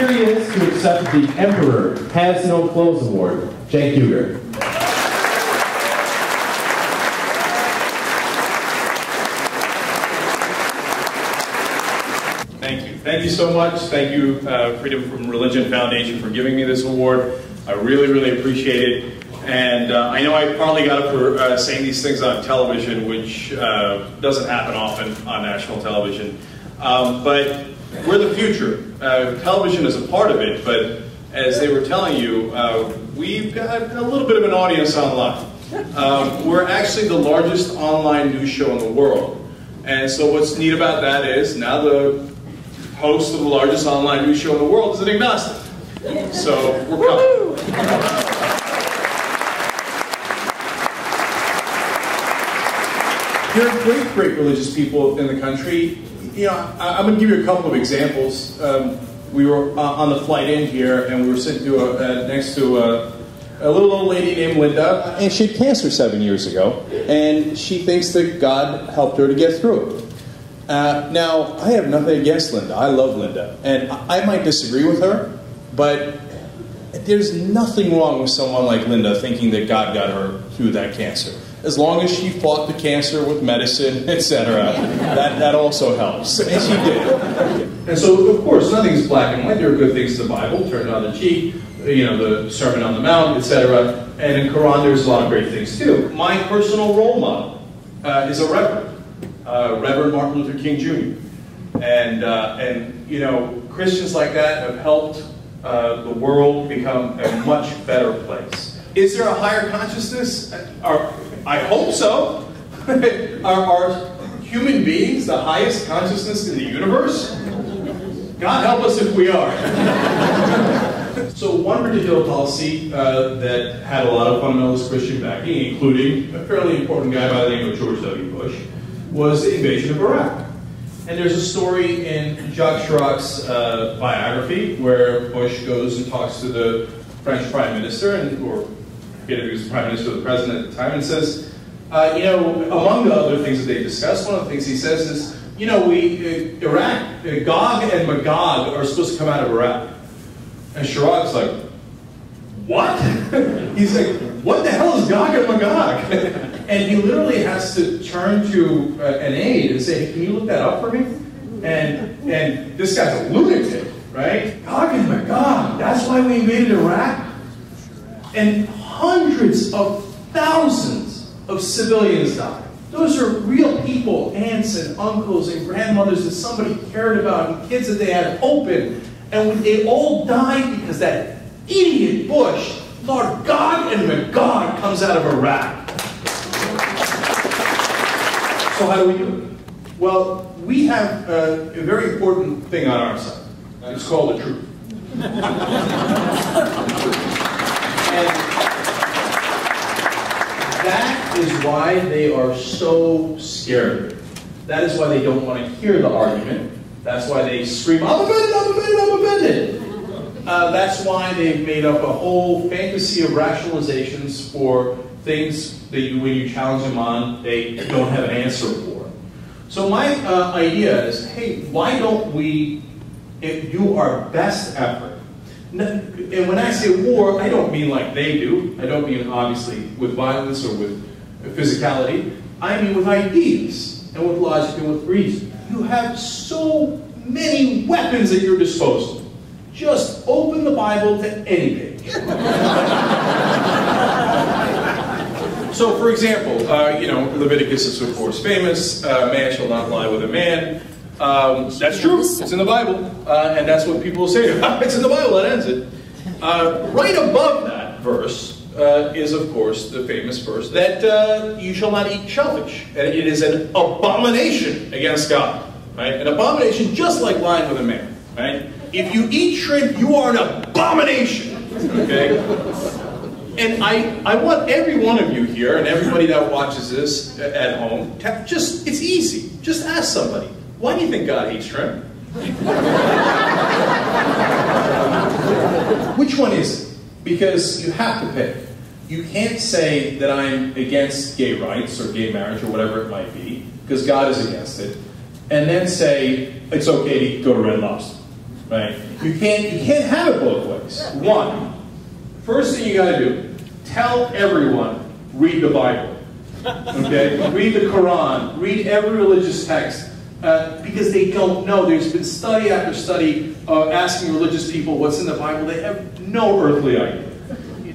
is to accept the Emperor Has No Clothes Award, Cenk Uygur. Thank you. Thank you so much. Thank you, uh, Freedom from Religion Foundation, for giving me this award. I really, really appreciate it. And uh, I know I probably got it for uh, saying these things on television, which uh, doesn't happen often on national television. Um, but we're the future. Uh, television is a part of it, but as they were telling you, uh, we've got a little bit of an audience online. Um, we're actually the largest online news show in the world. And so what's neat about that is now the host of the largest online news show in the world is an agnostic. So we're coming. There are great, great religious people in the country. You know, I, am going to give you a couple of examples. Um, we were uh, on the flight in here, and we were sitting to a, uh, next to a, a little old lady named Linda, and she had cancer seven years ago, and she thinks that God helped her to get through it. Uh, now, I have nothing against Linda. I love Linda, and I might disagree with her, but there's nothing wrong with someone like Linda thinking that God got her through that cancer as long as she fought the cancer with medicine, etc. That, that also helps. And she did. And so, of course, nothing's black and white. There are good things in the Bible, turn on the cheek, you know, the Sermon on the Mount, etc. And in Quran, there's a lot of great things too. My personal role model uh, is a reverend, uh, Reverend Martin Luther King Jr. And, uh, and, you know, Christians like that have helped uh, the world become a much better place. Is there a higher consciousness? Are, I hope so. are, are human beings the highest consciousness in the universe? God help us if we are. so one particular policy uh, that had a lot of fundamentalist Christian backing, including a fairly important guy by the name of George W. Bush, was the invasion of Iraq. And there's a story in Jacques Chirac's uh, biography where Bush goes and talks to the French prime minister, and, or forget if he was the prime minister or the president at the time, and says, uh, you know, among the other things that they discuss, one of the things he says is, you know, we, uh, Iraq, uh, Gog and Magog are supposed to come out of Iraq. And Chirac's like, what? He's like, what the hell is Gog and Magog? and he literally has to turn to uh, an aide and say, hey, can you look that up for me? And, and this guy's a lunatic, right? Gog and Magog, that's why we invaded Iraq? And hundreds of thousands of civilians died. Those are real people, aunts and uncles and grandmothers that somebody cared about, and kids that they had open. And they all died because that idiot Bush thought Gog and Magog comes out of Iraq. So how do we do it? Well, we have a, a very important thing on our side. It's called the truth. and that is why they are so scared. That is why they don't want to hear the argument. That's why they scream, I'm offended, I'm offended, I'm offended. Uh, that's why they've made up a whole fantasy of rationalizations for things that you, when you challenge them on, they don't have an answer for. So my uh, idea is, hey, why don't we do our best effort and when I say war, I don't mean like they do. I don't mean obviously with violence or with physicality. I mean with ideas and with logic and with reason. You have so many weapons at your disposal. Just open the Bible to any page. so, for example, uh, you know, Leviticus is of course famous. Uh, man shall not lie with a man. Um, that's true. It's in the Bible, uh, and that's what people say. it's in the Bible. That ends it. Uh, right above that verse uh, is, of course, the famous verse that uh, you shall not eat shellfish, and it is an abomination against God. Right? An abomination, just like lying with a man. Right? If you eat shrimp, you are an abomination. Okay. And I, I want every one of you here and everybody that watches this at home, to just, it's easy. Just ask somebody. Why do you think God hates shrimp? Which one is it? Because you have to pick. You can't say that I'm against gay rights or gay marriage or whatever it might be, because God is against it, and then say it's okay to go to Red Lobster. right? You can't, you can't have it both ways. One, first thing you gotta do, tell everyone, read the Bible. Okay? read the Quran, read every religious text, uh, because they don't know. There's been study after study uh, asking religious people what's in the Bible. They have no earthly idea.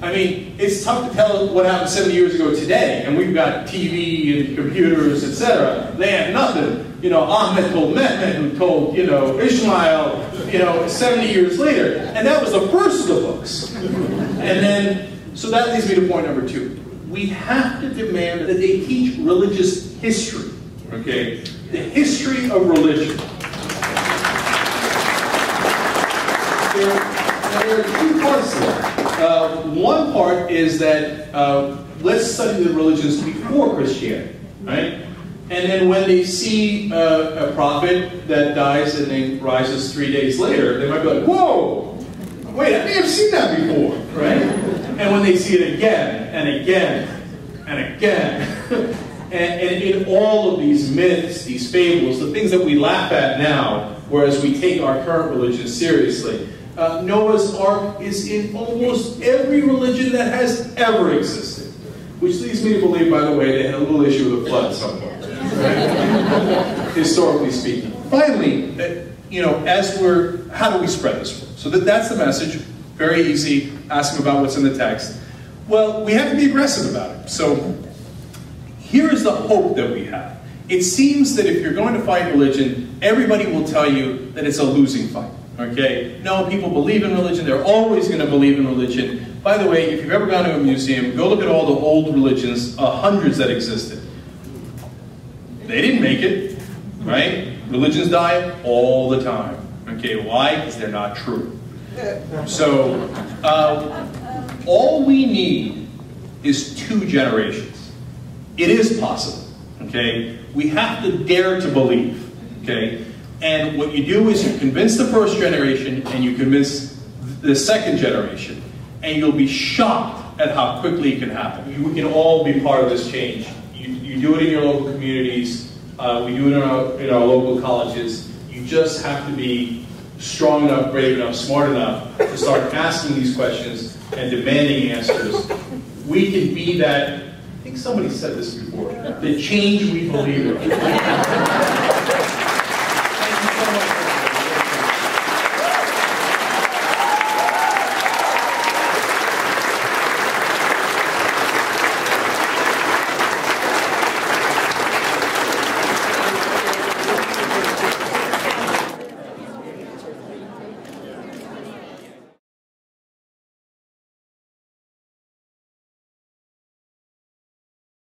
I mean, it's tough to tell what happened 70 years ago today, and we've got TV and computers, etc. They have nothing. You know, Ahmed told Mehmet, who told, you know, Ishmael, you know, 70 years later. And that was the first of the books. And then, so that leads me to point number two. We have to demand that they teach religious history, okay? The history of religion. There, there are two parts to that. Uh, one part is that uh, let's study the religions before Christianity, right? And then when they see uh, a prophet that dies and then rises three days later, they might be like, whoa, wait, I may have seen that before, right? And when they see it again and again and again, and, and in all of these myths, these fables, the things that we laugh at now, whereas we take our current religion seriously, uh, Noah's Ark is in almost every religion that has ever existed. Which leads me to believe, by the way, they had a little issue with the flood somewhere. Right? Historically speaking. Finally, uh, you know, as we're, how do we spread this word? So that, that's the message. Very easy. Ask them about what's in the text. Well, we have to be aggressive about it. So here is the hope that we have. It seems that if you're going to fight religion, everybody will tell you that it's a losing fight. Okay? No, people believe in religion. They're always going to believe in religion. By the way, if you've ever gone to a museum, go look at all the old religions, uh, hundreds that existed. They didn't make it, right? Religions die all the time. Okay, why? Because they're not true. So, uh, all we need is two generations. It is possible. Okay, we have to dare to believe. Okay, and what you do is you convince the first generation and you convince the second generation, and you'll be shocked at how quickly it can happen. You can all be part of this change. You, you do it in your local communities. Uh, we do it in our, in our local colleges. You just have to be strong enough, brave enough, smart enough to start asking these questions and demanding answers. We can be that, I think somebody said this before, the change we believe in.